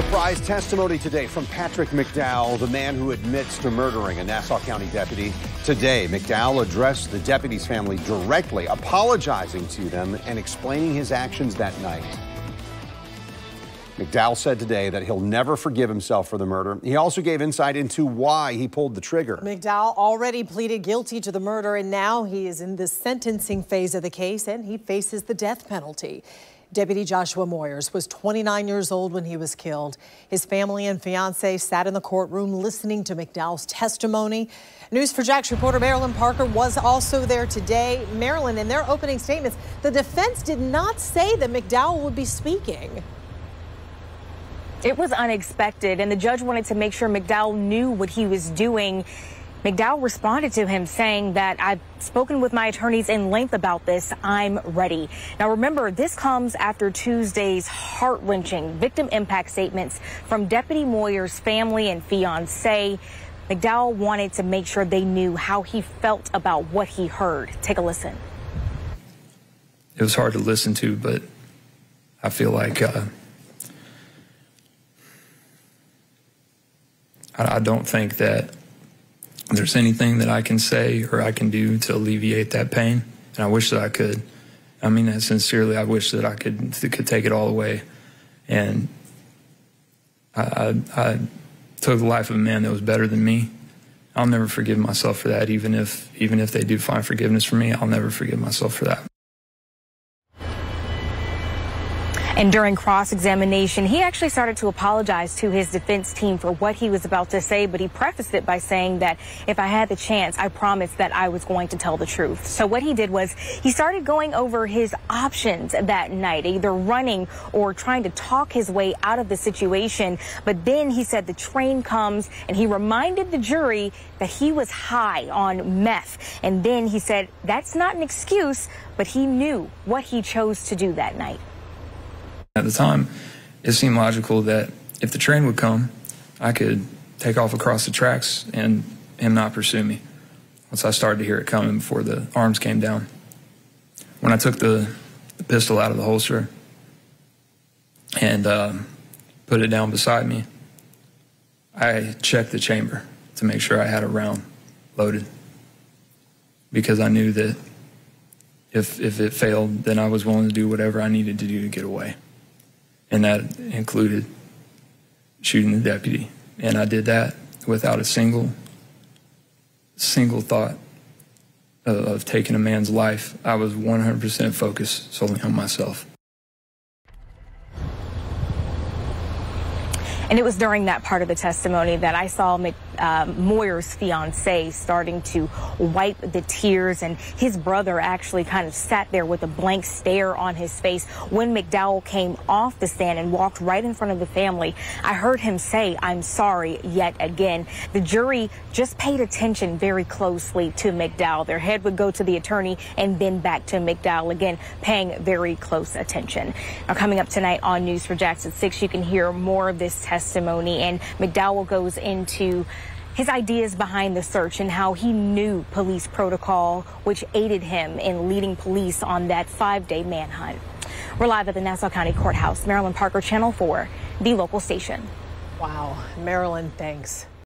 Surprise testimony today from Patrick McDowell, the man who admits to murdering a Nassau County deputy. Today, McDowell addressed the deputy's family directly, apologizing to them and explaining his actions that night. McDowell said today that he'll never forgive himself for the murder. He also gave insight into why he pulled the trigger. McDowell already pleaded guilty to the murder, and now he is in the sentencing phase of the case, and he faces the death penalty. Deputy Joshua Moyers was 29 years old when he was killed. His family and fiance sat in the courtroom listening to McDowell's testimony. News4JAX reporter Marilyn Parker was also there today. Marilyn, in their opening statements, the defense did not say that McDowell would be speaking. It was unexpected, and the judge wanted to make sure McDowell knew what he was doing. McDowell responded to him saying that I've spoken with my attorneys in length about this. I'm ready. Now, remember, this comes after Tuesday's heart wrenching victim impact statements from Deputy Moyers' family and fiance. McDowell wanted to make sure they knew how he felt about what he heard. Take a listen. It was hard to listen to, but I feel like uh, I, I don't think that there's anything that I can say or I can do to alleviate that pain. And I wish that I could. I mean that sincerely. I wish that I could could take it all away. And I, I, I took the life of a man that was better than me. I'll never forgive myself for that. Even if even if they do find forgiveness for me, I'll never forgive myself for that. And during cross examination, he actually started to apologize to his defense team for what he was about to say, but he prefaced it by saying that if I had the chance, I promised that I was going to tell the truth. So what he did was he started going over his options that night, either running or trying to talk his way out of the situation. But then he said the train comes and he reminded the jury that he was high on meth. And then he said that's not an excuse, but he knew what he chose to do that night. At the time, it seemed logical that if the train would come, I could take off across the tracks and him not pursue me. Once I started to hear it coming before the arms came down. When I took the, the pistol out of the holster and uh, put it down beside me, I checked the chamber to make sure I had a round loaded because I knew that if, if it failed, then I was willing to do whatever I needed to do to get away and that included shooting the deputy. And I did that without a single, single thought of, of taking a man's life. I was 100% focused solely on myself. And it was during that part of the testimony that I saw Mc, uh, Moyers' fiance starting to wipe the tears, and his brother actually kind of sat there with a blank stare on his face when McDowell came off the stand and walked right in front of the family. I heard him say, I'm sorry yet again. The jury just paid attention very closely to McDowell. Their head would go to the attorney and then back to McDowell again, paying very close attention. Now, coming up tonight on News4JAX at 6, you can hear more of this testimony testimony. And McDowell goes into his ideas behind the search and how he knew police protocol, which aided him in leading police on that five day manhunt. We're live at the Nassau County Courthouse. Marilyn Parker, Channel 4, the local station. Wow. Marilyn, thanks.